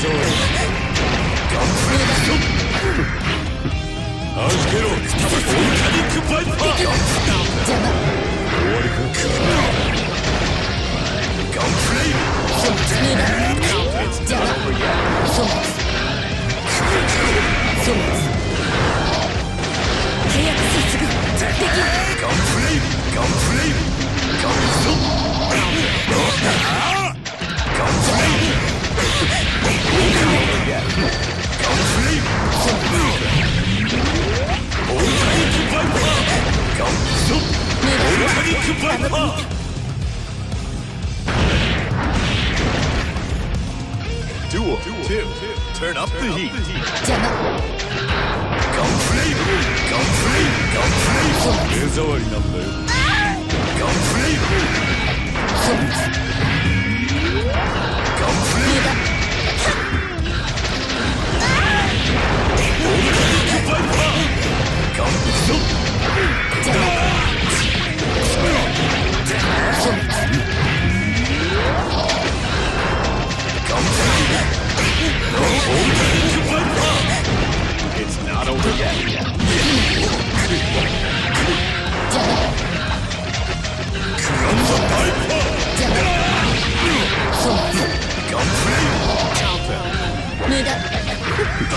上終わりか Duel, Duel. Two. Turn up, Turn the, up heat. the heat. Come free! Come free! Come free!